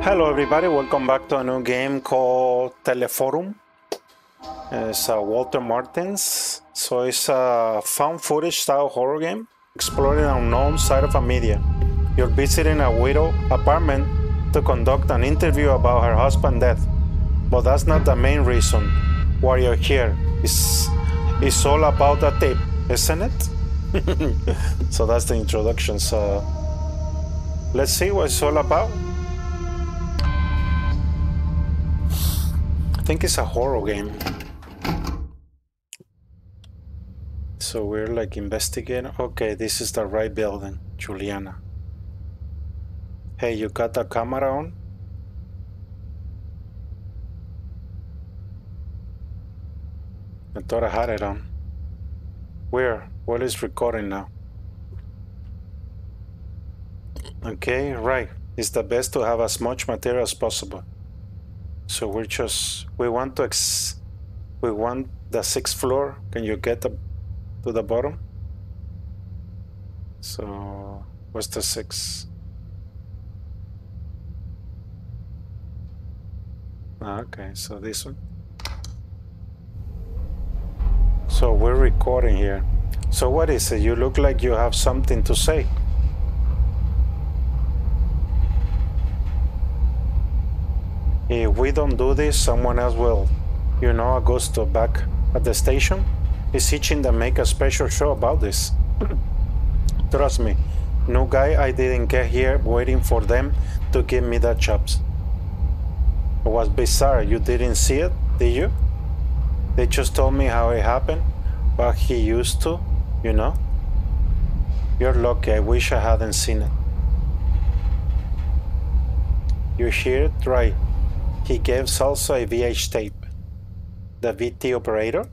Hello everybody, welcome back to a new game called Teleforum. It's uh, Walter Martins. So it's a found footage style horror game exploring an unknown side of a media. You're visiting a widow apartment to conduct an interview about her husband's death. But that's not the main reason why you're here. It's, it's all about the tape, isn't it? so that's the introduction. So let's see what it's all about. Think it's a horror game. So we're like investigating. Okay, this is the right building, Juliana. Hey, you got the camera on? I thought I had it on. Where? What is recording now? Okay, right. It's the best to have as much material as possible. So we're just we want to ex we want the sixth floor. Can you get to the bottom? So what's the six? Ah, Okay, so this one. So we're recording here. So what is it? You look like you have something to say. If we don't do this, someone else will. You know, Augusto back at the station is itching to make a special show about this. Trust me, no guy I didn't get here waiting for them to give me the chops. It was bizarre. You didn't see it, did you? They just told me how it happened, what he used to, you know? You're lucky. I wish I hadn't seen it. You hear it right. He gave Salsa a VH tape. The VT operator?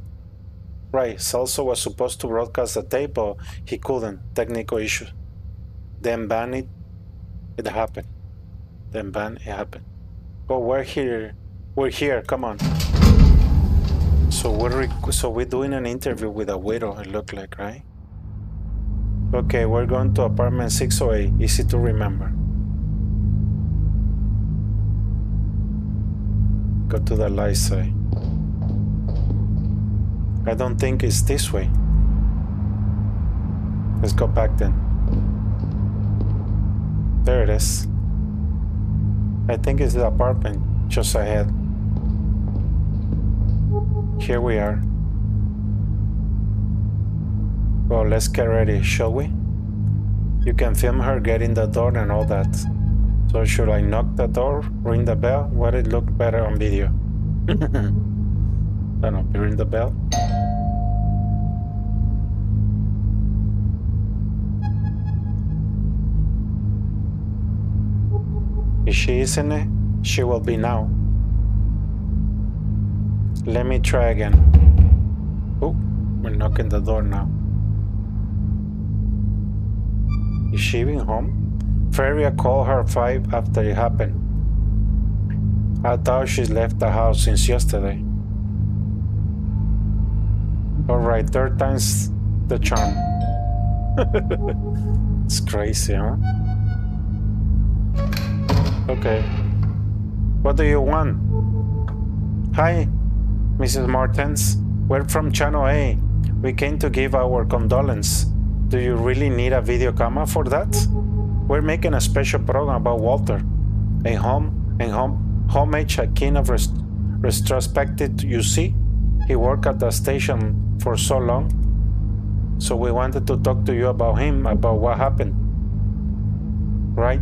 Right, Salsa was supposed to broadcast the tape, but he couldn't. Technical issue. Then ban it. It happened. Then ban it happened. Oh, we're here. We're here. Come on. So we're so we're doing an interview with a widow. It looked like, right? Okay, we're going to apartment 608. Easy to remember. Go to the light side. I don't think it's this way. Let's go back then. There it is. I think it's the apartment just ahead. Here we are. Well, let's get ready, shall we? You can film her getting the door and all that. So should I knock the door, ring the bell? Would it look better on video? I don't know, ring the bell. If she isn't it, she will be now. Let me try again. Oh, we're knocking the door now. Is she even home? Ferreira called her five after it happened. I thought she's left the house since yesterday. Alright, third time's the charm. it's crazy, huh? Okay. What do you want? Hi, Mrs. Martins. We're from Channel A. We came to give our condolence. Do you really need a video camera for that? We're making a special program about Walter. A home and home homage akin of rest- retrospective you see. He worked at the station for so long. So we wanted to talk to you about him, about what happened. Right?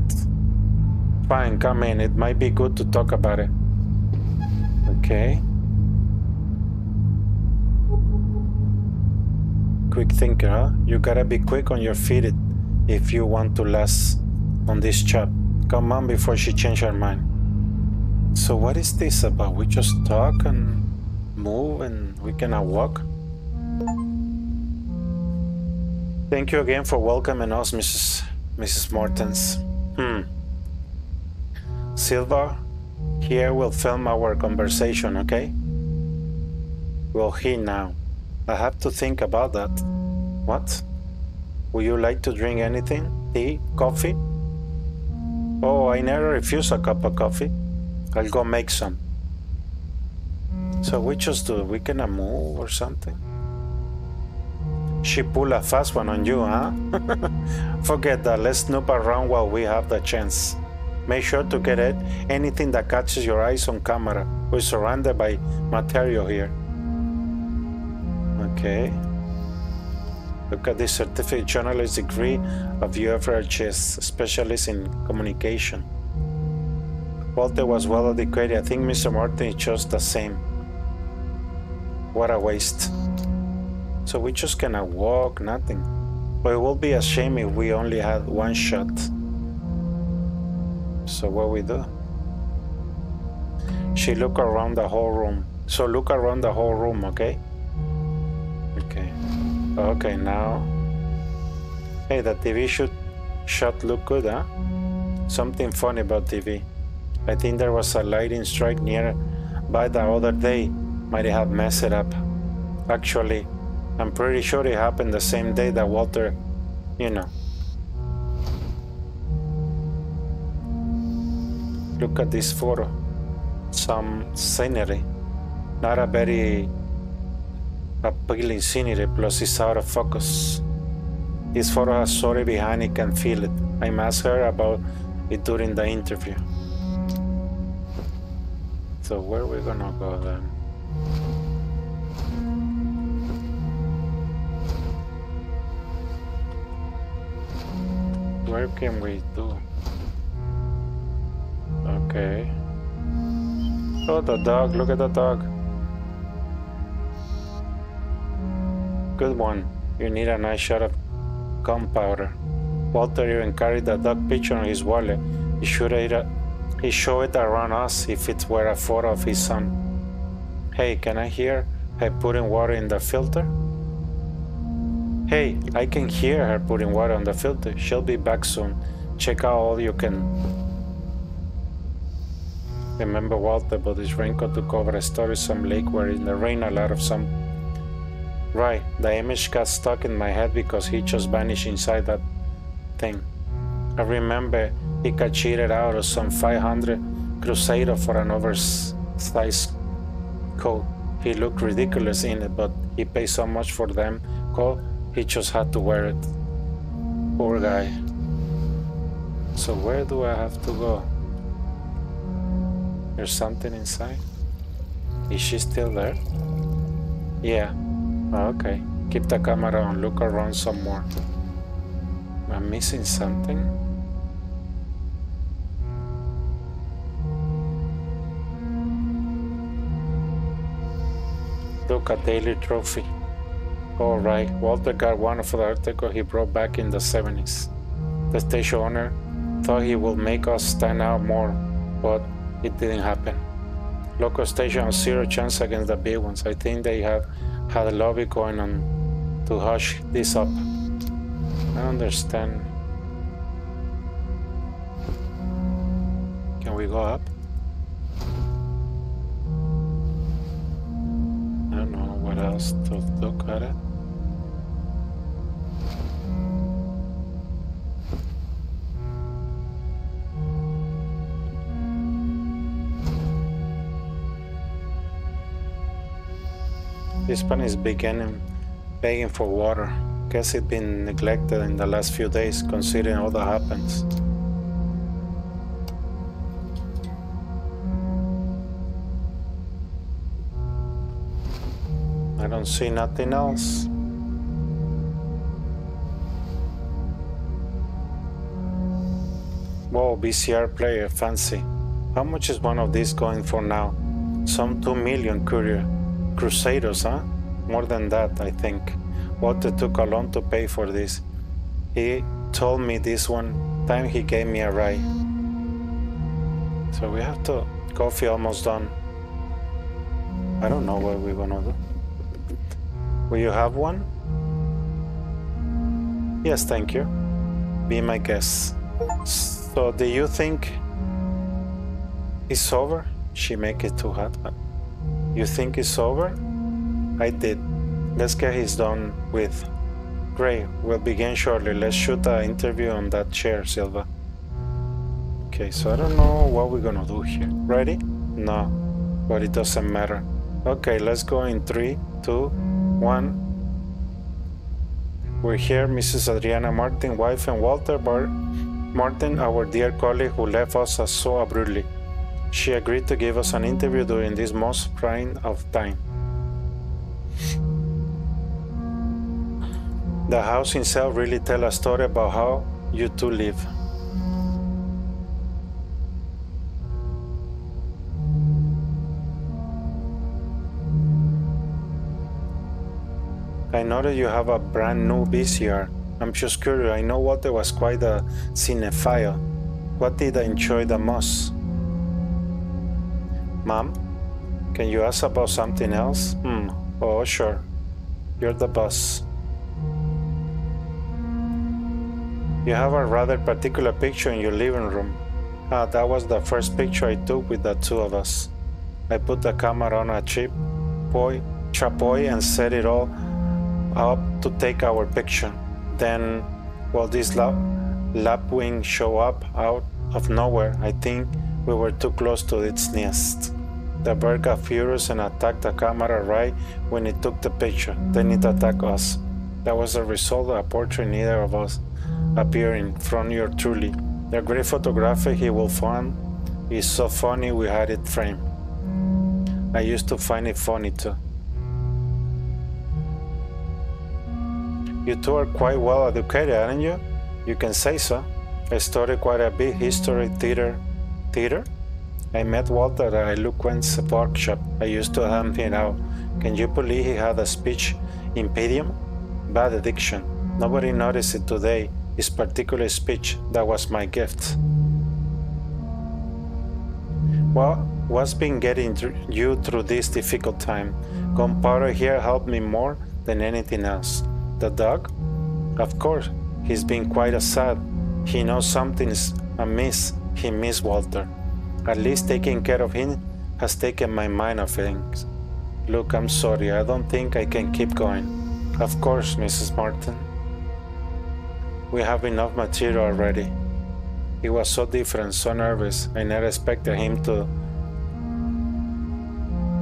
Fine, come in. It might be good to talk about it. Okay. Quick thinker, huh? You gotta be quick on your feet if you want to last on this job. Come on before she change her mind. So what is this about? We just talk and move and we cannot walk? Thank you again for welcoming us, Mrs. Mrs. Martins. Hmm. Silva, here we'll film our conversation, okay? Well, he now. I have to think about that. What? Would you like to drink anything? Tea? Coffee? Oh, I never refuse a cup of coffee. I'll go make some. So we just do we can move or something? She pull a fast one on you, huh? Forget that. Let's snoop around while we have the chance. Make sure to get it. Anything that catches your eyes on camera. We're surrounded by material here. Okay. Look at this certificate journalist degree of UFRGS, specialist in communication. Walter was well educated. I think Mr. Martin is just the same. What a waste. So we just cannot walk, nothing. But it will be a shame if we only had one shot. So what we do? She look around the whole room. So look around the whole room, okay? Okay. Okay, now. Hey, the TV shoot shot look good, huh? Something funny about TV. I think there was a lightning strike near by the other day. Might have messed it up. Actually, I'm pretty sure it happened the same day that Walter, you know. Look at this photo. Some scenery. Not a very appealing scenery, plus it's out of focus. This photo has story behind it, can feel it. I asked her about it during the interview. So where are we gonna go then? Where can we do? Okay. Oh, the dog. Look at the dog. Good one. You need a nice shot of gunpowder. Walter even carried the dog picture in his wallet. He should have he showed it around us if it were a photo of his son. Hey, can I hear her putting water in the filter? Hey, I can hear her putting water on the filter. She'll be back soon. Check out all you can. Remember Walter but his raincoat to cover a story some lake where in the rain a lot of some. Right, the image got stuck in my head because he just vanished inside that thing. I remember he got cheated out of some 500 Crusader for an oversized coat. He looked ridiculous in it, but he paid so much for them coat he just had to wear it. Poor guy. So where do I have to go? There's something inside? Is she still there? Yeah. Ah, okay. Keep the camera on. Look around some more. Am I missing something? Look, a daily trophy. All right, Walter got one for the article he brought back in the 70s. The station owner thought he would make us stand out more, but it didn't happen. Local station zero chance against the big ones. I think they have had a lobby going on to hush this up. I understand. Can we go up? I don't know what else to look at it. This one is beginning begging for water. Guess it's been neglected in the last few days considering all that happens. I don't see nothing else. Whoa, VCR player, fancy. How much is one of these going for now? Some 2 million courier. Crusaders, huh? More than that, I think. What it took a loan to pay for this. He told me this one time he gave me a ride. So we have to. Coffee almost done. I don't know what we're gonna do. Will you have one? Yes, thank you. Be my guest. So, do you think it's over? She make it too hot. You think it's over? I did. Let's get his done with. Great, we'll begin shortly. Let's shoot the interview on that chair, Silva. Okay, so I don't know what we're gonna do here. Ready? No, but it doesn't matter. Okay, let's go in three, two, one. We're here, Mrs. Adriana Martin, wife and Walter Bar Martin, our dear colleague who left us so abruptly. She agreed to give us an interview during this most trying of time. The house itself really tells a story about how you two live. I know that you have a brand new VCR. I'm just curious. I know Walter was quite a cinephile. What did I enjoy the most? Mom, can you ask about something else? Hmm. Oh, sure. You're the boss. You have a rather particular picture in your living room. Ah, that was the first picture I took with the two of us. I put the camera on a cheap boy, chapoy and set it all up to take our picture. Then, well, this lap, lapwing show up out of nowhere. I think we were too close to its nest. The bird got furious and attacked the camera right when it took the picture. Then it attacked us. That was the result of a portrait neither of us appearing from your truly. The great photography he will find is so funny we had it framed. I used to find it funny too. You two are quite well educated, aren't you? You can say so. I studied quite a bit history, theater. Theater? I met Walter at Eloquence workshop. I used to him out. Can you believe he had a speech impediment? Bad addiction. Nobody noticed it today. His particular speech, that was my gift. Well, what's been getting you through this difficult time? Gunpowder here helped me more than anything else. The dog? Of course, he's been quite a sad. He knows something's amiss. He missed Walter. At least taking care of him has taken my mind off things. Look, I'm sorry. I don't think I can keep going. Of course, Mrs. Martin. We have enough material already. He was so different, so nervous. I never expected him to.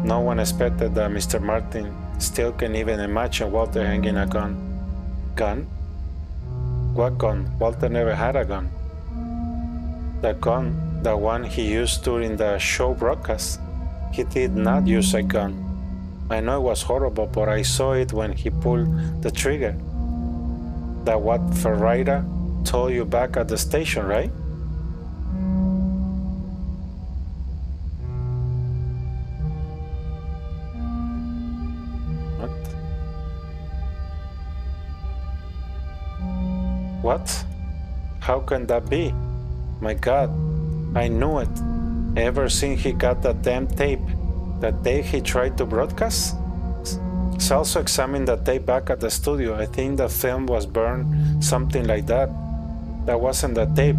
No one expected that Mr. Martin still can even imagine Walter hanging a gun. Gun? What gun? Walter never had a gun. The gun, the one he used during the show broadcast, he did not use a gun. I know it was horrible, but I saw it when he pulled the trigger. That what Ferreira told you back at the station, right? What? How can that be? My god, I knew it. Ever since he got that damn tape, that day he tried to broadcast? also examined the tape back at the studio. I think the film was burned, something like that. That wasn't the tape,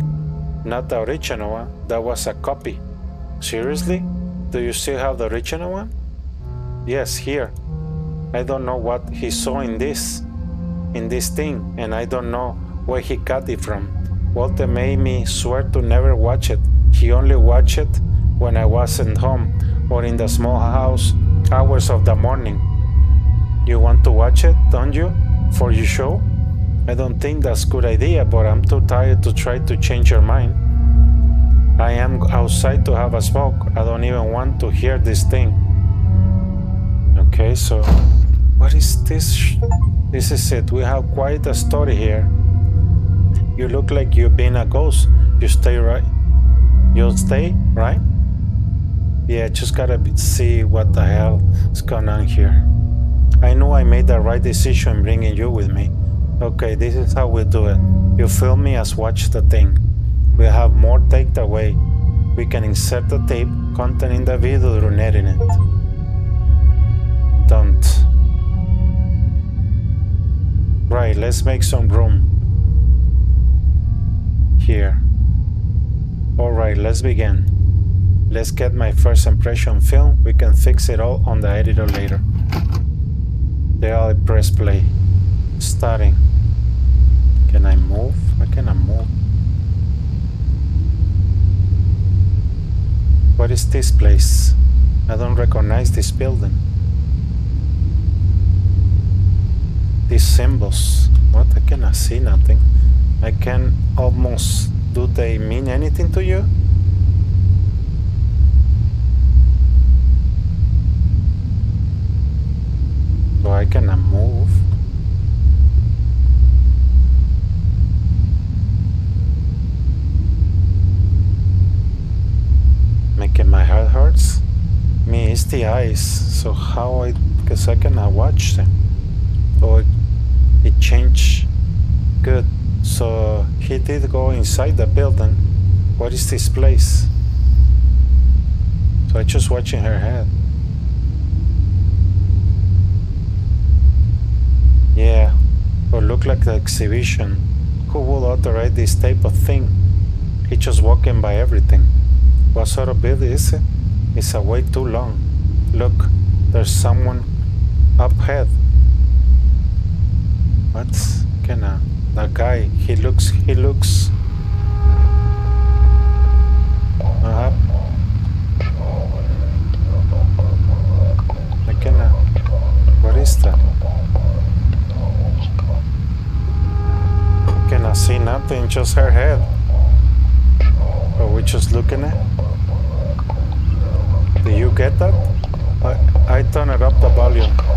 not the original one. That was a copy. Seriously? Do you still have the original one? Yes, here. I don't know what he saw in this, in this thing, and I don't know where he got it from. Walter made me swear to never watch it. He only watched it when I wasn't home or in the small house hours of the morning. You want to watch it, don't you? For your show? I don't think that's a good idea, but I'm too tired to try to change your mind. I am outside to have a smoke. I don't even want to hear this thing. Okay, so what is this? This is it. We have quite a story here. You look like you've been a ghost. You stay right. You'll stay, right? Yeah, just gotta see what the hell is going on here. I know I made the right decision bringing you with me. Okay, this is how we do it. You film me as watch the thing. We have more take away. We can insert the tape containing the video through netting it. Don't. Right, let's make some room here. Alright, let's begin. Let's get my first impression film. We can fix it all on the editor later. There I press play. Starting. Can I move? Why can I move? What is this place? I don't recognize this building. These symbols. What? I cannot see nothing. I can almost... Do they mean anything to you? So I cannot move. Making my heart hurts? Me is the eyes, so how I guess I cannot watch them. So it, it changed good. So he did go inside the building. What is this place? So I just watching her head. Yeah, or look like the exhibition. Who would authorize this type of thing? He just walking by everything. What sort of building is it? It's a way too long. Look, there's someone up ahead. What's kinda that guy? He looks he looks uh -huh. I what is that? I cannot see nothing, just her head. Are we just looking at? Do you get that? I, I turn it up the volume.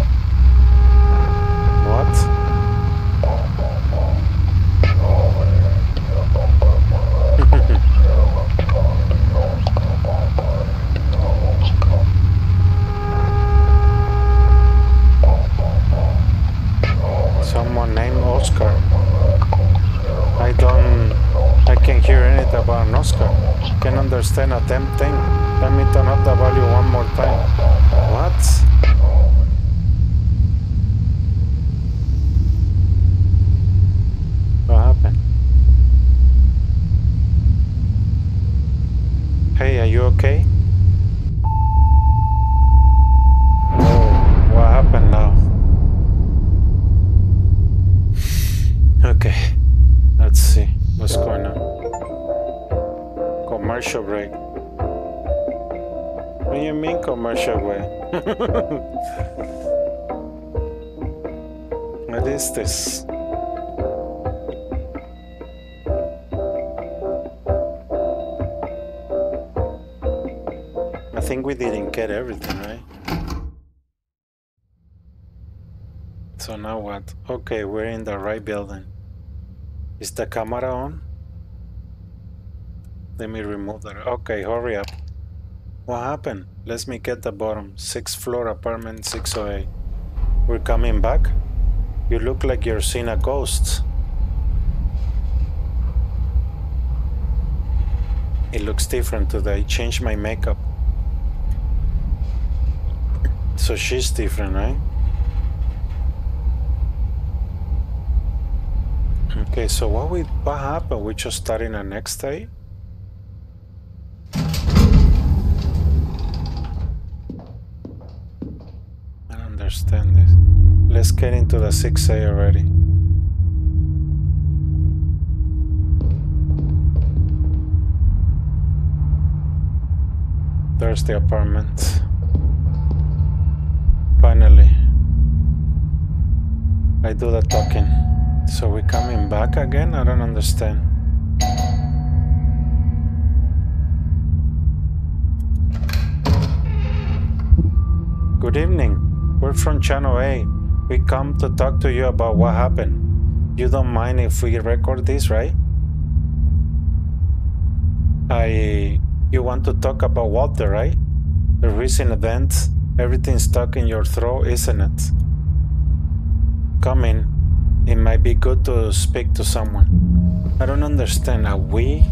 Think we didn't get everything, right? So now what? Okay, we're in the right building. Is the camera on? Let me remove that. Okay, hurry up. What happened? Let me get the bottom. Sixth floor apartment 608. We're coming back? You look like you're seeing a ghost. It looks different today. Changed my makeup. So she's different, right? Okay, so what we what happened? We just starting the next day? I understand this. Let's get into the 6A already. There's the apartment. Finally. I do the talking. So we're coming back again? I don't understand. Good evening. We're from Channel A. We come to talk to you about what happened. You don't mind if we record this, right? I... You want to talk about Walter, right? The recent events. Everything's stuck in your throat, isn't it? Come in. It might be good to speak to someone. I don't understand. Are we?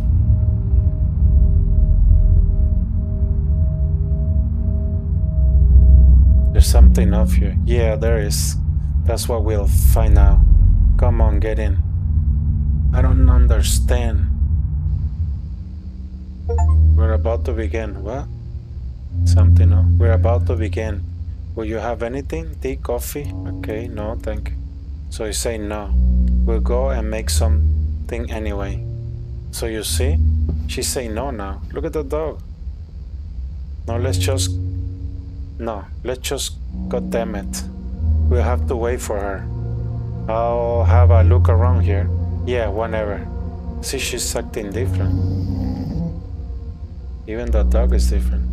There's something off here. Yeah, there is. That's what we'll find out. Come on, get in. I don't understand. We're about to begin. What? Something. No. We're about to begin. Will you have anything? Tea, coffee? Okay, no, thank you. So you say no. We'll go and make something anyway. So you see? She's saying no now. Look at the dog. No, let's just... No, let's just... God damn it. We'll have to wait for her. I'll have a look around here. Yeah, whenever. See, she's acting different. Even the dog is different.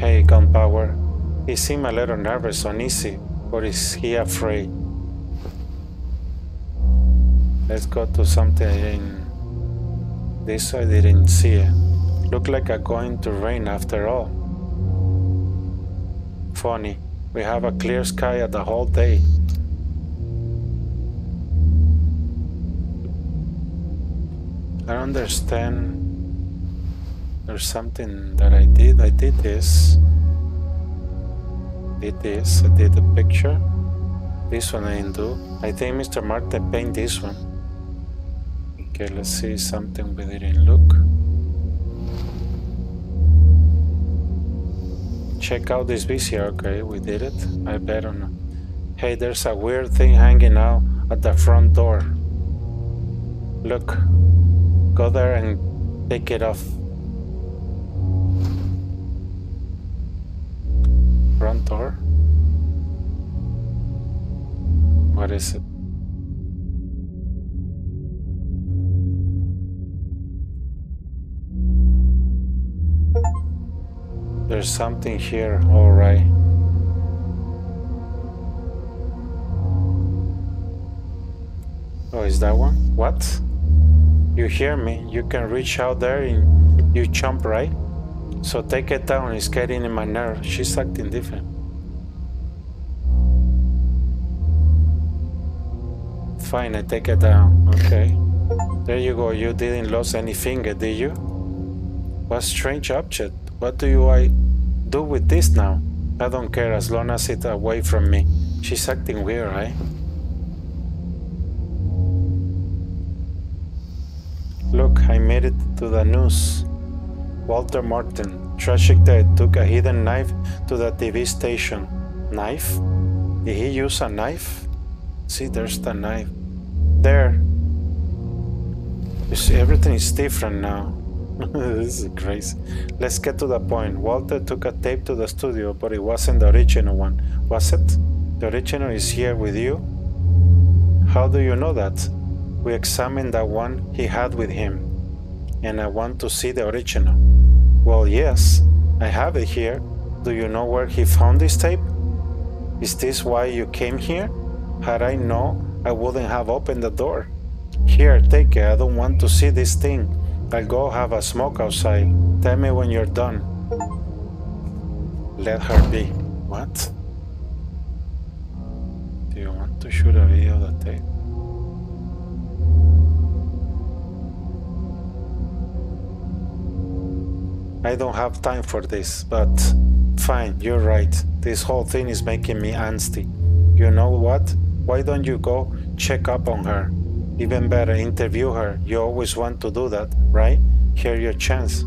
Hey, Gunpowder. He seemed a little nervous, uneasy, or is he afraid? Let's go to something in this I didn't see it. Look like a going to rain after all. Funny, we have a clear sky at the whole day. I understand there's something that I did. I did this. Did this. I did the picture. This one I didn't do. I think Mr. Martin painted this one. Okay, let's see something we didn't look. Check out this VCR. Okay, we did it. I bet on. Hey, there's a weird thing hanging out at the front door. Look. Go there and take it off. Front door? What is it? There's something here, alright. Oh, is that one? What? You hear me? You can reach out there and you jump, right? So take it down, it's getting in my nerve. She's acting different. Fine, I take it down. Okay. There you go. You didn't lose any finger, did you? What strange object? What do you I do with this now? I don't care as long as it's away from me. She's acting weird, right? Look, I made it to the news. Walter Martin, tragic death, took a hidden knife to the TV station. Knife? Did he use a knife? See, there's the knife. There. You see, everything is different now. this is crazy. Let's get to the point. Walter took a tape to the studio, but it wasn't the original one, was it? The original is here with you? How do you know that? We examined the one he had with him, and I want to see the original. Well, yes, I have it here. Do you know where he found this tape? Is this why you came here? Had I known, I wouldn't have opened the door. Here, take it. I don't want to see this thing. I'll go have a smoke outside. Tell me when you're done. Let her be. What? Do you want to shoot a video of the tape? I don't have time for this, but fine, you're right. This whole thing is making me angsty. You know what? Why don't you go check up on her? Even better, interview her. You always want to do that, right? Here your chance.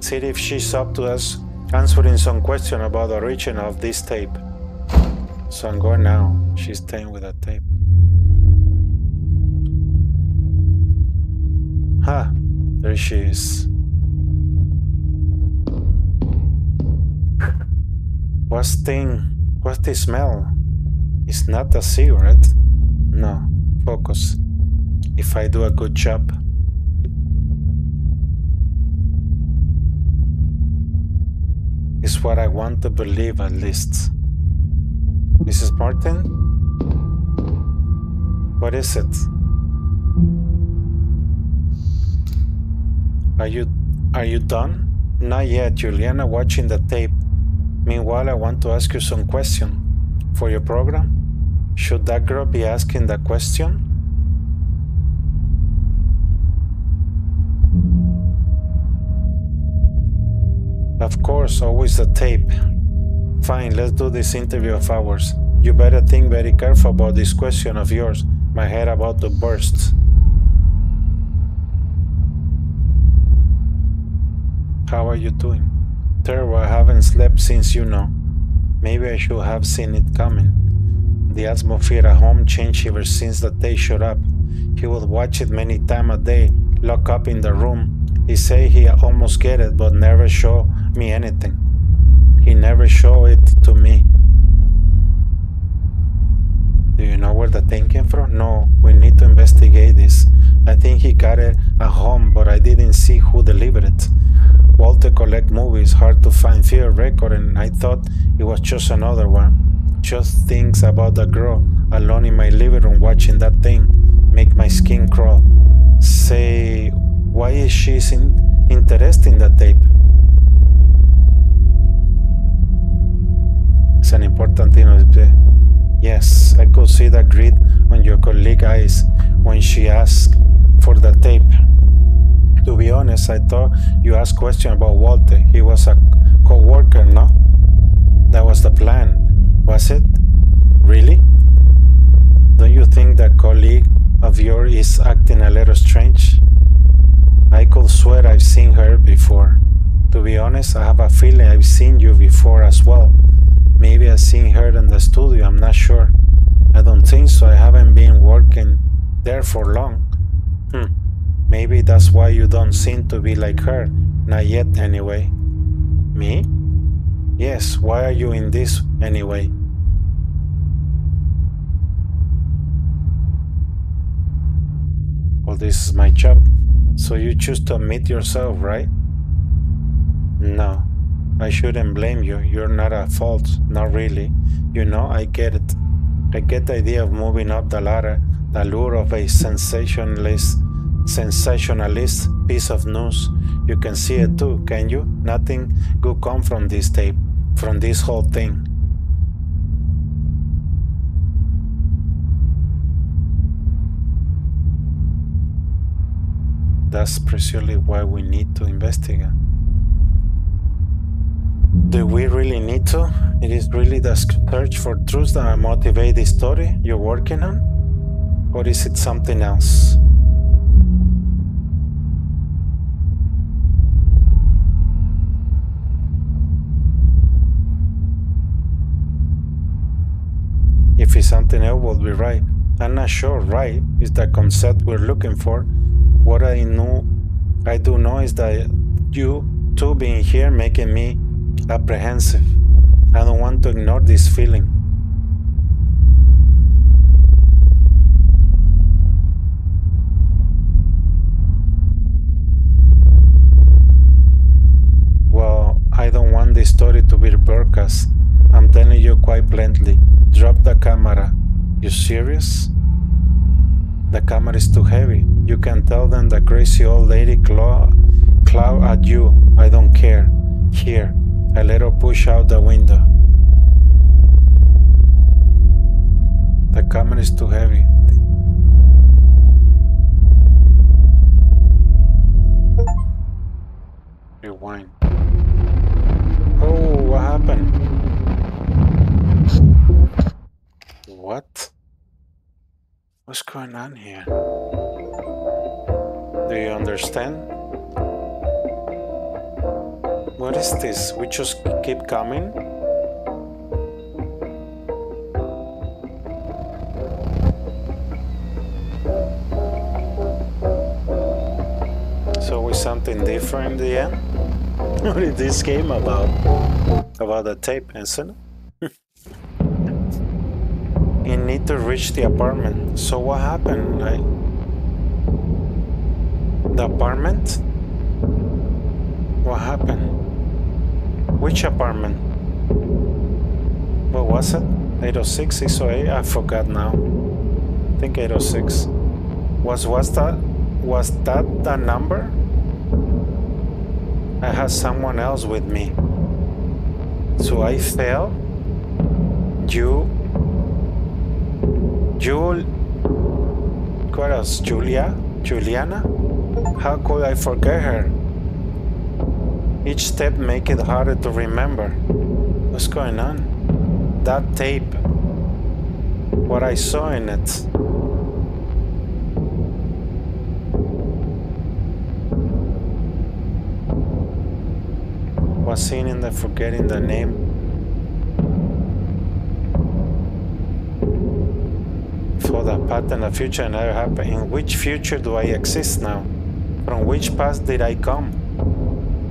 See if she's up to us answering some question about the origin of this tape. So I'm going now. She's staying with that tape. Ha! Huh, there she is. What's thing? What's the smell? It's not a cigarette. No, focus if I do a good job. Is what I want to believe at least. Mrs. Martin? What is it? Are you are you done? Not yet, Juliana watching the tape. Meanwhile, I want to ask you some question. For your program? Should that girl be asking that question? Of course, always the tape. Fine, let's do this interview of ours. You better think very careful about this question of yours. My head about to burst. How are you doing? Terrible, I haven't slept since you know. Maybe I should have seen it coming. The atmosphere at home changed ever since the day showed up. He would watch it many times a day, lock up in the room, He say he almost get it, but never show me anything. He never show it to me. Do you know where the thing came from? No, we need to investigate this. I think he got it at home, but I didn't see who delivered it. Walter collect movies, hard to find fear record, and I thought it was just another one. Just things about the girl alone in my living room watching that thing make my skin crawl. Say, why is she in, interested in that tape? It's an important thing. Yes, I could see the greed on your colleague's eyes when she asked for the tape. To be honest, I thought you asked question about Walter. He was a co-worker, no? That was the plan, was it? Really? Don't you think that colleague of yours is acting a little strange? I could swear I've seen her before. To be honest, I have a feeling I've seen you before as well. Maybe I've seen her in the studio, I'm not sure. I don't think so, I haven't been working there for long. Hmm. Maybe that's why you don't seem to be like her. Not yet, anyway. Me? Yes, why are you in this anyway? Well, this is my job. So you choose to admit yourself, right? No. I shouldn't blame you. You're not at fault. Not really. You know, I get it. I get the idea of moving up the ladder, the lure of a sensationalist, sensationalist piece of news. You can see it too, can you? Nothing good come from this tape, from this whole thing. That's precisely why we need to investigate. Do we really need to? It is really the search for truth that motivate the story you're working on? Or is it something else? Something else, we'll be right. I'm not sure right is the concept we're looking for. What I know, I do know is that you two being here making me apprehensive. I don't want to ignore this feeling. Well, I don't want this story to be broadcast. I'm telling you quite bluntly. Drop the camera. You serious? The camera is too heavy. You can tell them the crazy old lady claw, claw at you. I don't care. Here, a little push out the window. The camera is too heavy. Rewind. Oh, what happened? What? What's going on here? Do you understand? What is this? We just keep coming? So is something different in the end? What is this game about? About the tape, isn't it? To reach the apartment. So what happened? Like the apartment? What happened? Which apartment? What was it? 806, 608? I forgot now. I think 806. Was was that was that the number? I had someone else with me. So I fell. You Jul what else? Julia? Juliana? How could I forget her? Each step make it harder to remember. What's going on? That tape. What I saw in it. Was seen in the forgetting the name. And the future never happen. In which future do I exist now? From which past did I come?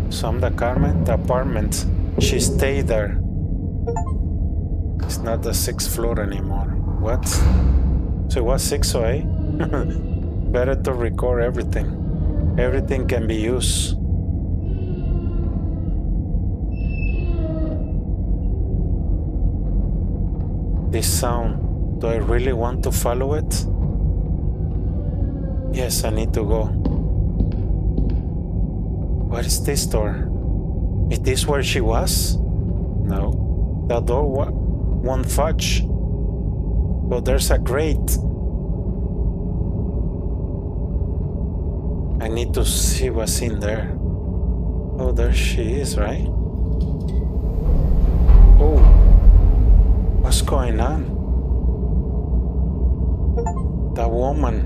So I'm the Carmen, the apartment. She stayed there. It's not the sixth floor anymore. What? So it was six or eight? Better to record everything. Everything can be used. This sound, do I really want to follow it? Yes, I need to go. What is this door? Is this where she was? No. That door wa- won't fudge. But there's a grate. I need to see what's in there. Oh, there she is, right? Oh, what's going on? The woman.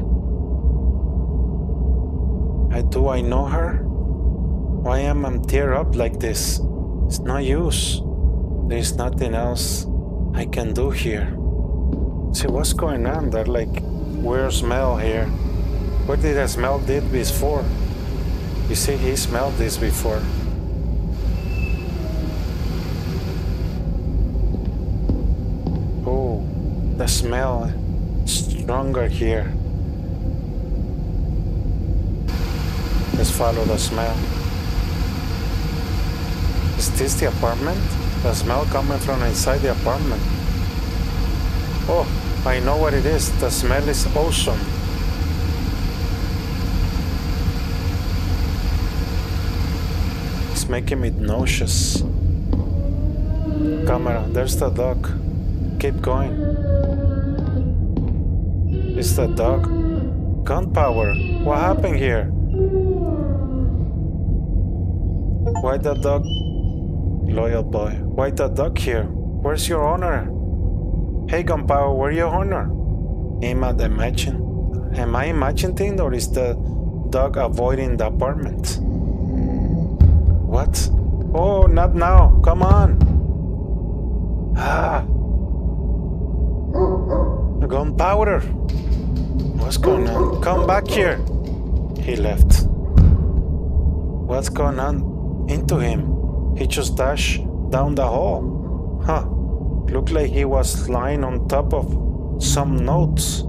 I, do I know her? Why am I tear up like this? It's no use. There's nothing else I can do here. See what's going on? That like weird smell here. What did I smell this before? You see, he smelled this before. Oh, the smell stronger here. Let's follow the smell. Is this the apartment? The smell coming from inside the apartment. Oh, I know what it is. The smell is awesome. It's making me nauseous. Camera, there's the dog. Keep going. It's that dog. Gunpowder. What happened here? Why the dog? Loyal boy. Why the dog here? Where's your honor? Hey, Gunpowder, where's your honor? Am I imagine? Am I imagining or is the dog avoiding the apartment? What? Oh, not now. Come on. Ah. Gunpowder. What's going on? Come back here. He left. What's going on into him? He just dashed down the hall. Huh. Looked like he was lying on top of some notes.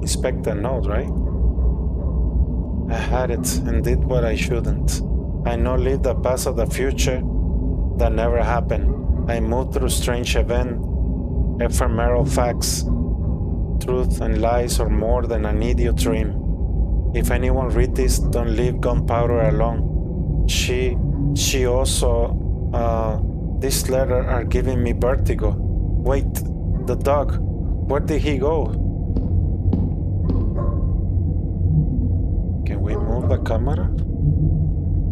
Inspect the note, right? I had it and did what I shouldn't. I know live the past of the future that never happened. I moved through strange events, ephemeral facts, truth and lies are more than an idiot dream. If anyone read this, don't leave gunpowder alone. She, she also, uh, this letter are giving me vertigo. Wait, the dog, where did he go? Can we move the camera?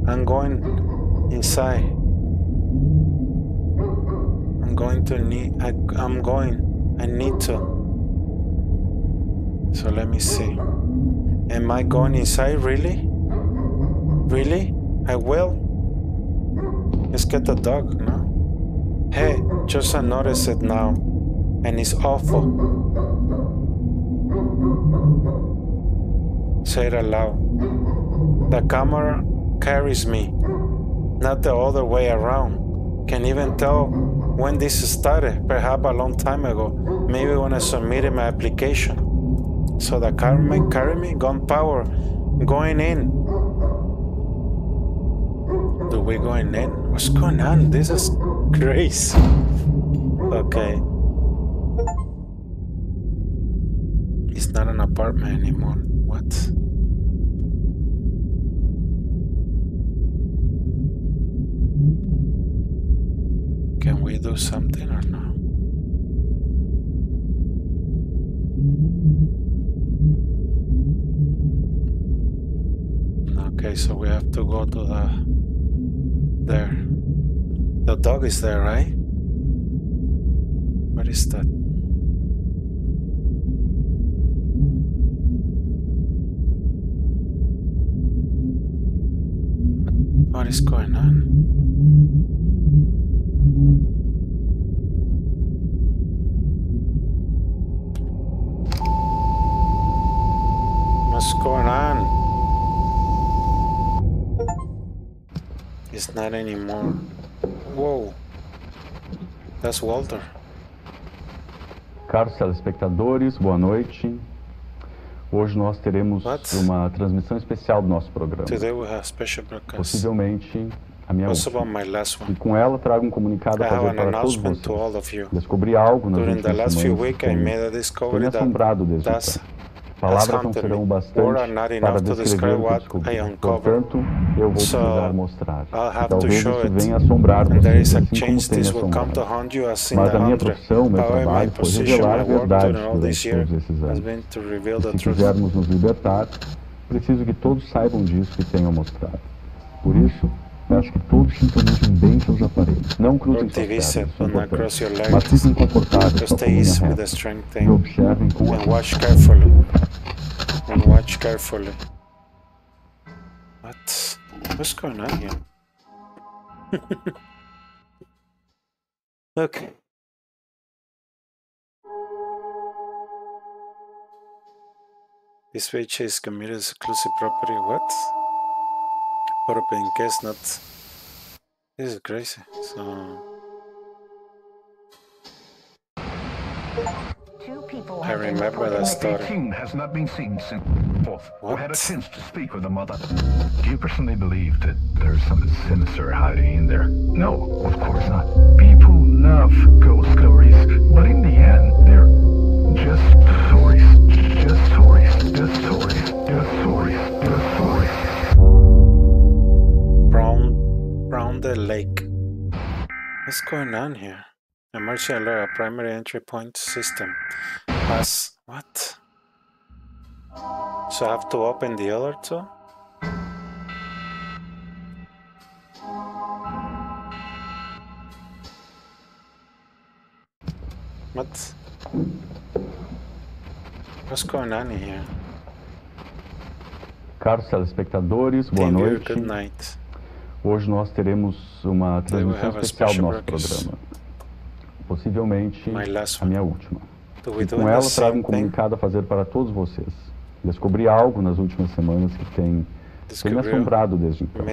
I'm going inside. I'm going to need, I, I'm going, I need to. So let me see. Am I going inside really? Really? I will? Let's get the dog, no? Hey, just I noticed it now. And it's awful. Say it aloud. The camera carries me, not the other way around. Can even tell when this started, perhaps a long time ago, maybe when I submitted my application. So the car may carry me, gunpowder, going in. Do we going in? What's going on? This is crazy. Okay. It's not an apartment anymore. What? Can we do something or no? Okay, so we have to go to the there. The dog is there, right? What is that? What is going on? Not anymore. Whoa. That's Walter. Caros telespectadores, boa noite. Hoje nós teremos What? uma transmissão especial do nosso programa. Today we have special broadcast. Possivelmente a minha What's about última. my last E one? com ela trago um comunicado I a fazer para todos announcement to vocês. all of you. Descobri algo nas During the últimas last few semanas weeks, I made a discovery that that's então. Palavras não haunted serão me. bastante Words are not para enough to descrever describe o que what descobri. I uncovered. Portanto, eu vou So, precisar mostrar. I'll have E to talvez show isso it. venha assombrar And there vocês, is a assim como chance tem me this will come to assombrado. haunt you as in Mas the a minha haunted. profissão, meu However, my trabalho foi position, revelar my a work verdade during all durante this year todos esses has anos. been to reveal E the se truth. quisermos nos libertar, preciso que todos saibam disso e tenham mostrado. Por isso, peço que todos sintonizem bem seus aparelhos. Não cruzem Your suas TV pernas, set isso é will not cross importante. your Mas legs. fiquem confortáveis Just com a stay coluna easy with reta the strength e thing. observem com And atenção. watch carefully. And watch carefully. What? What's going on here? okay. This page is committed exclusive property. What? For open case not. This is crazy. So. Two people I remember that missing. story. King has not been seen since fourth or had a chance to speak with the mother. Do you personally believe that there's something sinister hiding in there? No, of course not. People love ghost stories, but in the end, they're Brown the Lake. What's going on here? Emergency alert, a primary entry point system. Has what? So I have to open the other two? What? What's going on here? Caros telespectadores, boa you, noite. good night. Hoje nós teremos uma transmissão especial do nosso programa. Possivelmente a minha última. E com ela trago um comunicado a fazer para todos vocês. Descobri algo nas últimas semanas que tem, tem me assombrado desde então.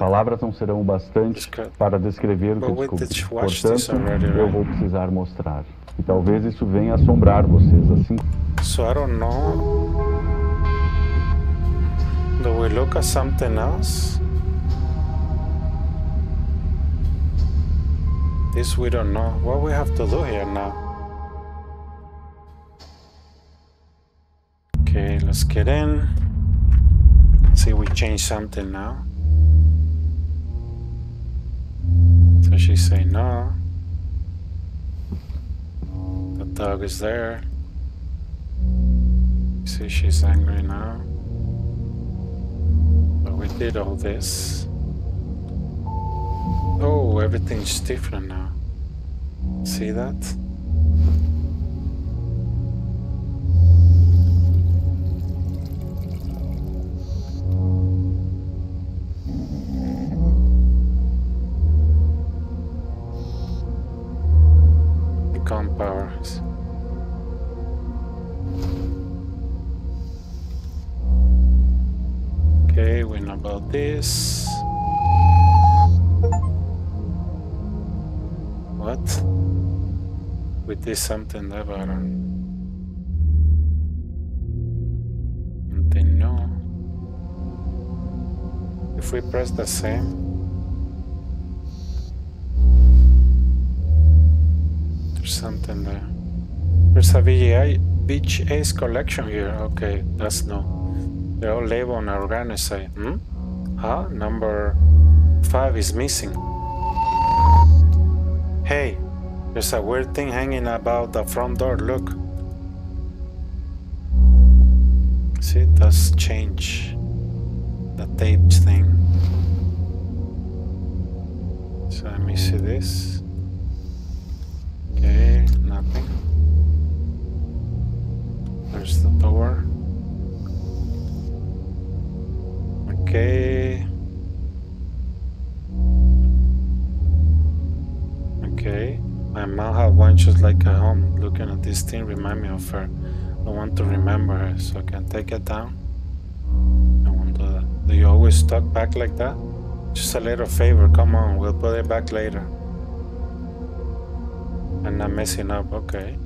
Palavras não serão bastante Descre- para descrever o que descobri. Portanto, eu vou precisar mostrar. E talvez isso venha assombrar vocês, assim So I don't know. Do we look at something else? This we don't know. What we have to do here now? Okay, let's get in. See, we change something now. So she say no. The dog is there. See, she's angry now. But we did all this. Oh, everything's different now. See that? What? There, but I don't. Something no. If we press the same. There's something there. There's a VGI, Beach Ace collection here. Okay, that's no. They're all labeled on our organic side. Hmm? Huh? Number five is missing. Hey, there's a weird thing hanging about the front door. Look. See, it does change the taped thing. So let me see this. Okay, nothing. There's the door. Okay. Okay. My mom had one just like at home. Looking at this thing remind me of her. I want to remember her, so I can take it down. I won't do that. Do you always talk back like that? Just a little favor, come on, we'll put it back later. I'm not messing up, okay.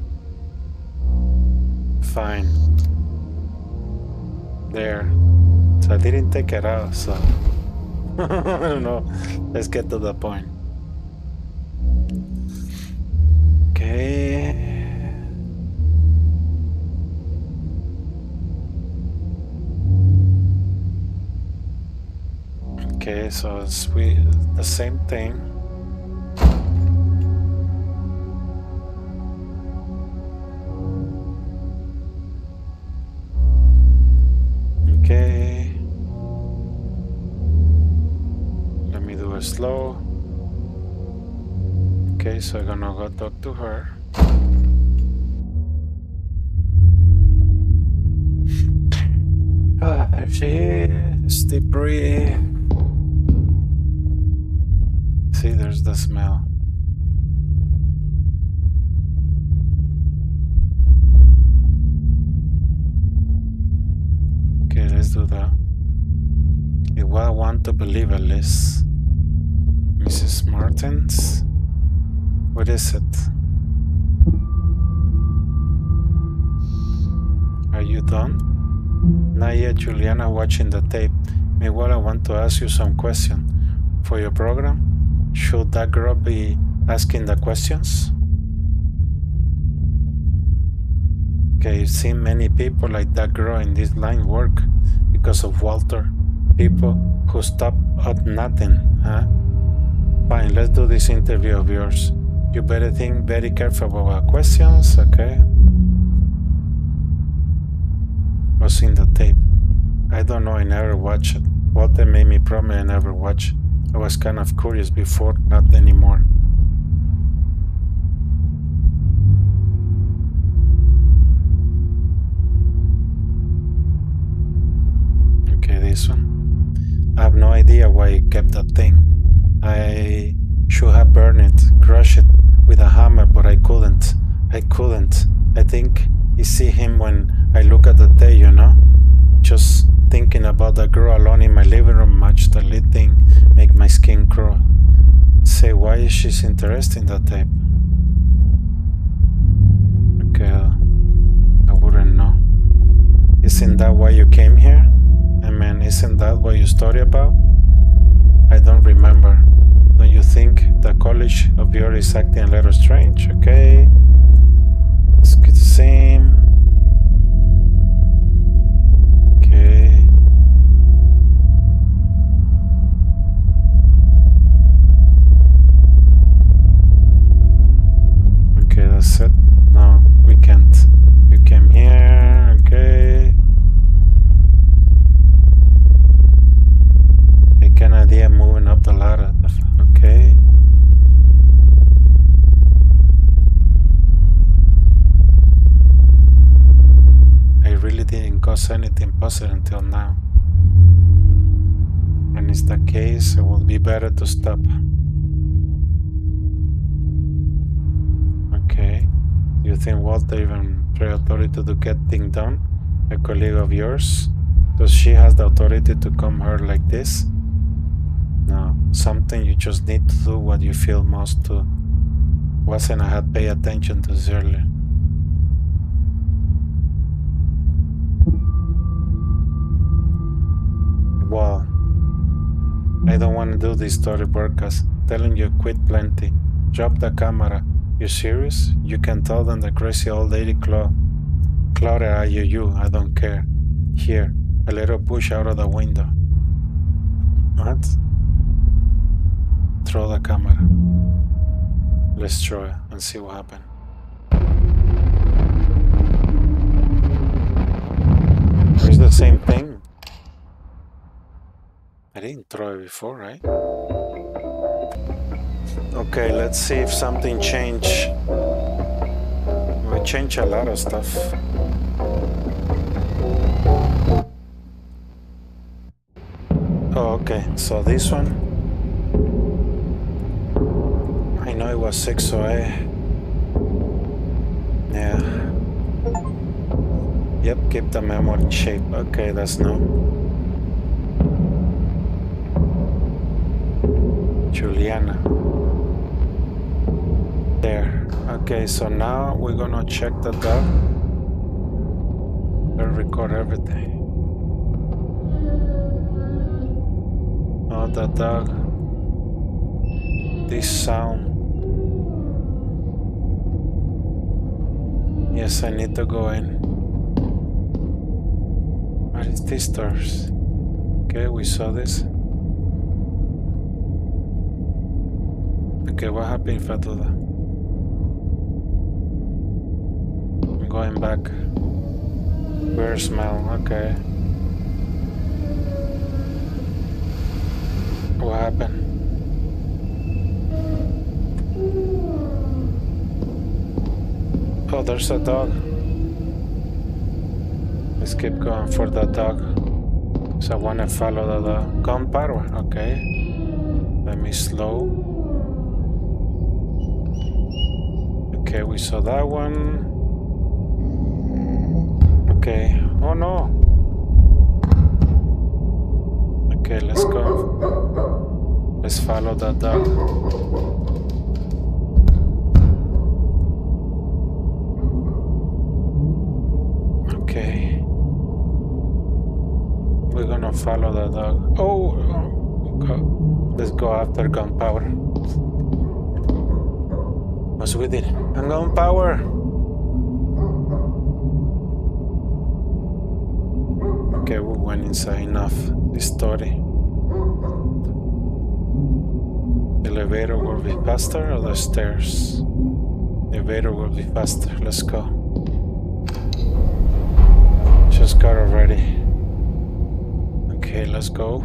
Fine. There. So I didn't take it out, so I don't know. Let's get to the point. Okay. So it's we the same thing. Okay, so I'm gonna go talk to her. Ah, there she is. Breathe. See, there's the smell. Okay, let's do that. If I want to believe at least. Mrs. Martins? What is it? Are you done? Not yet, Juliana, watching the tape. Meanwhile, I want to ask you some question. For your program, should that girl be asking the questions? Okay, you've seen many people like that girl in this line work because of Walter. People who stop at nothing, huh? Fine, let's do this interview of yours. You better think very careful about questions, okay? What's in the tape? I don't know, I never watched it. Walter made me promise I never watch. I was kind of curious before, not anymore. Okay, this one. I have no idea why he kept that thing. I should have burned it, crushed it with a hammer, but I couldn't. I couldn't. I think you see him when I look at the day, you know? Just thinking about that girl alone in my living room match the lit thing make my skin crawl. Say, why is she interested in that tape? Okay, I wouldn't know. Isn't that why you came here? I mean, isn't that what you story about? I don't remember. Don't you think the college of yours is acting a little strange? Okay. Let's get the same. Okay. Okay, that's it. No, we can't. You came here, okay. A Canadian moving up the ladder. Okay. I really didn't cause positive until now. When it's the case, it will be better to stop. Okay. You think Walter even try authority to get things done? A colleague of yours? Does she has the authority to come here like this? No, something you just need to do what you feel most to. Wasn't I had paid attention to this earlier. I don't want to do this story broadcast. Telling you quit plenty. Drop the camera. You serious? You can tell them the crazy old lady Claw. Claudia are you, you, I don't care. Here, a little push out of the window. What? Throw the camera. Let's throw it and see what happens. It's the same thing. I didn't it before, right? Okay, let's see if something changed. We changed a lot of stuff. Oh, okay, so this one. I know it was 6 so I. Yeah. Yep, keep the memory shape. Okay, that's no. Juliana. There. Okay, so now we're gonna check the dog. And record everything. Oh, the dog. This sound. Yes, I need to go in. What is this doors? Okay, we saw this. Okay, what happened if I do that? I'm going back. Weird smell, okay. What happened? Oh, there's a dog. Let's keep going for the dog. So I want to follow the dog. Power, okay. Let me slow. Okay, we saw that one. Okay. Oh no. Okay, let's go. Let's follow that dog. Okay. We're gonna follow that dog. Oh, go. let's go after gunpowder. What's with it? And power. Okay, we went inside enough. This story. Elevator will be faster or the stairs? Elevator will be faster. Let's go. Just got already. Okay, let's go.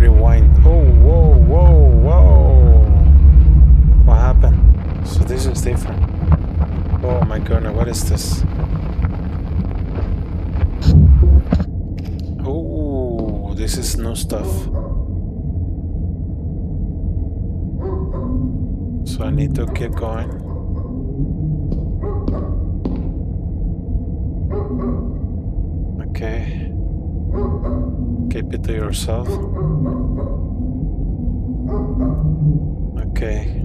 Rewind. Oh, whoa, whoa, whoa. This is different. Oh my goodness, what is this? Oh, this is new stuff. So I need to keep going. Okay. Keep it to yourself. Okay.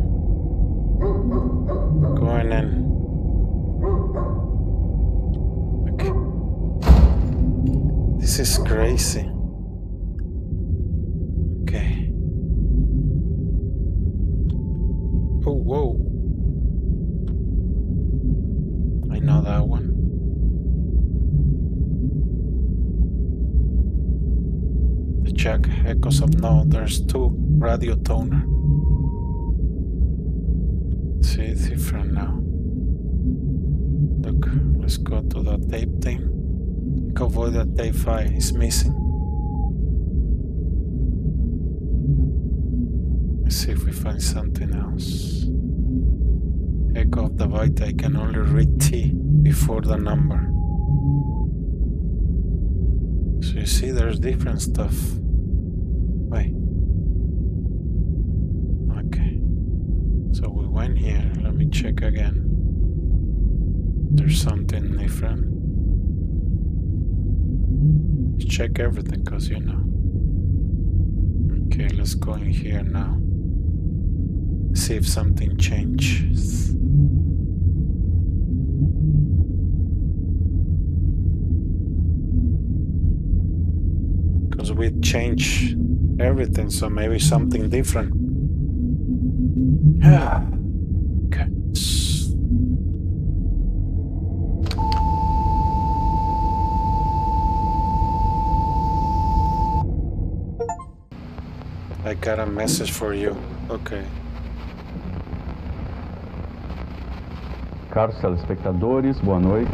Going in. Okay. This is crazy. Okay. Oh, whoa. I know that one. The check echoes of no, there's two radio toner. See, it's different now. Look, let's go to the tape thing. Can avoid the tape file, it's missing. Let's see if we find something else. Echo of the byte, I can only read T before the number. So you see there's different stuff. Wait. Okay. So we went here. Let me check again. There's something different. Check everything because you know. Okay, let's go in here now. See if something changes. Because we change everything, so maybe something different. Yeah. Got a message for you. Okay. Caros telespectadores, boa noite.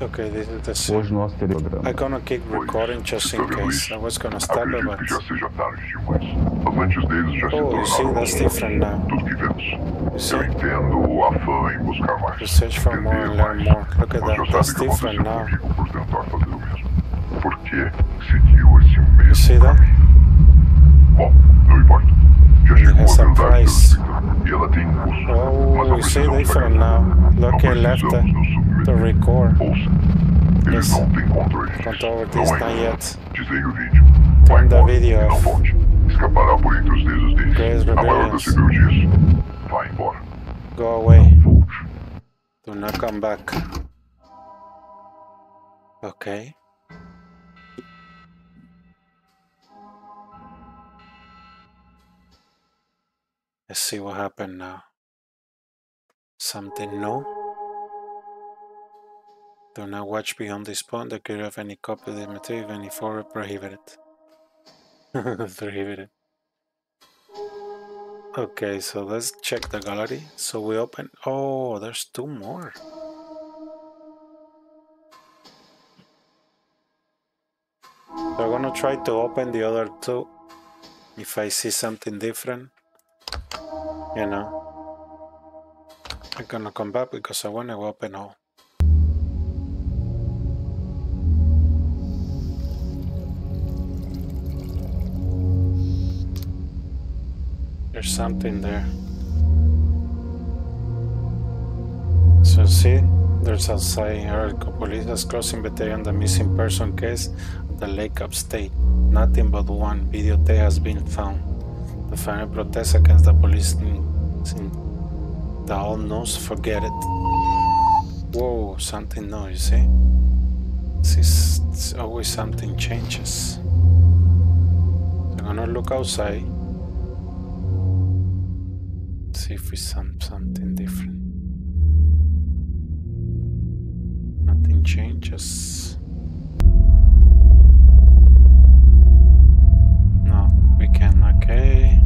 Okay, this is the same. Hoje nós teremos programa. I'm gonna keep recording just in case. I was gonna stop it, Acredito but que já seja tarde demais. Mas antes deles já se Oh, you see, tornaram that's different now. tudo que vemos. you see, Eu entendo a fã em buscar mais. You search for more and learn more. Look at Mas that, já that's sabe o que different aconteceu now. comigo por tentar fazer o mesmo. Por que seguiu esse mesmo see that? caminho? Bom, não importa. Já It chegou has a a price. da vida. Ela tem impulso. Oh, mas não you see precisamos different now. Look, Não I left the, precisamos nos submeter. the record. Yes. não têm controle. Control this é. not yet. Desligue. Turn the embora video off. Escapará por entre os dedos Grace. A barulho Rebellions. civil. Vá embora. Go away. Do not come back. Okay. Let's see what happened now. Something new. Do not watch beyond this point. The creator of any copy of the material, any photo prohibited. prohibited. Okay, so let's check the gallery. So we open. Oh, there's two more. I'm gonna try to open the other two. If I see something different, you know, I'm gonna come back because I wanna open all. There's something there. So see, there's a outside article police has close investigation on the missing person case the Lake Upstate. Nothing but one videotape has been found. The family protests against the police the old news, forget it. Whoa, something you see? This is it's always something changes. I'm gonna look outside. See if we some something different. Nothing changes. No, we can. Okay.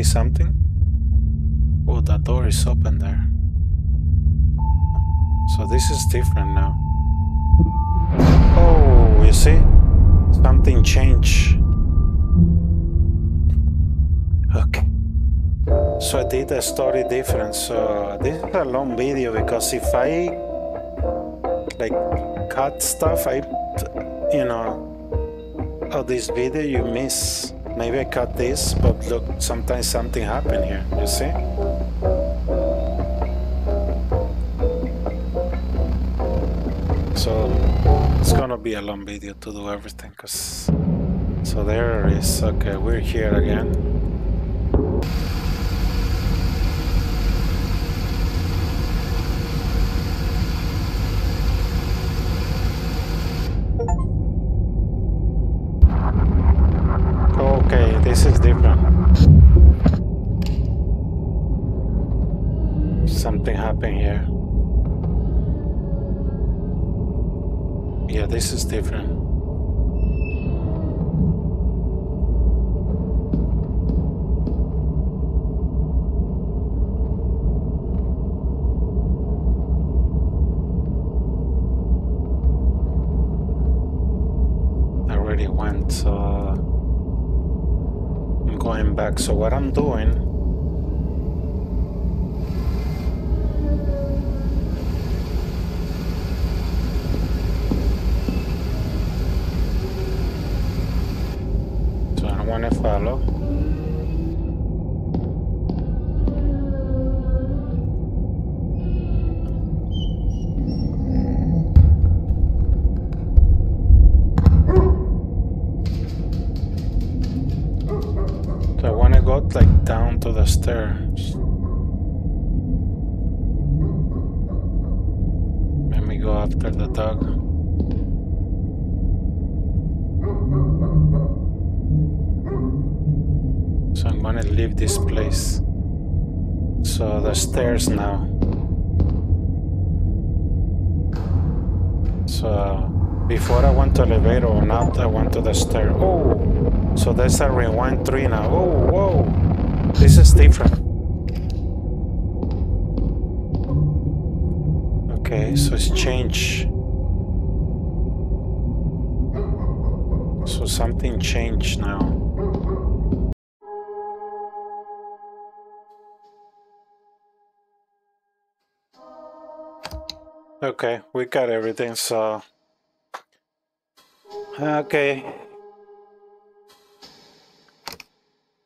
Did something? Oh, that door is open there. So this is different now. Oh, you see? Something changed. Okay. So I did a story different. So this is a long video because if I like cut stuff, I, you know, of this video you miss. Maybe I cut this, but look, sometimes something happened here. You see? So it's gonna be a long video to do everything, cause so there it is. Okay, we're here again. Okay, this is different. Something happened here. Yeah, this is different. I already went, so uh, I'm going back. So what I'm doing Gonna leave this place. So the stairs now. So Before I went to elevator or not, I went to the stair. Oh, so that's a rewind three now. Oh, whoa, this is different. Okay, so it's changed. So something changed now. Okay, we got everything, so... Okay.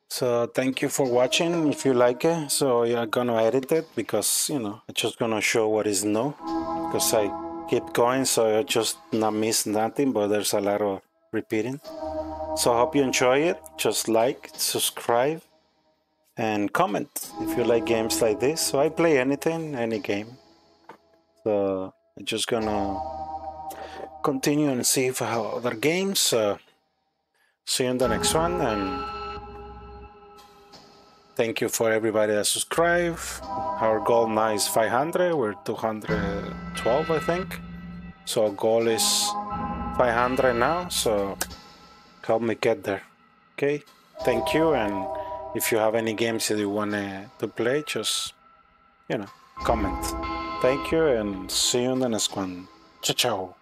So thank you for watching, if you like it. So you're gonna edit it, because, you know, I'm just gonna show what is new. Because I keep going, so I just not miss nothing, but there's a lot of repeating. So I hope you enjoy it. Just like, subscribe, and comment if you like games like this. So I play anything, any game. I'm just gonna continue and see if how other games. Uh, see you in the next one and thank you for everybody that subscribe. Our goal now is 500. We're 212, I think. So our goal is 500 now. So help me get there. Okay. Thank you. And if you have any games that you want to play, just you know comment. Thank you and see you in the next one. Ciao, ciao.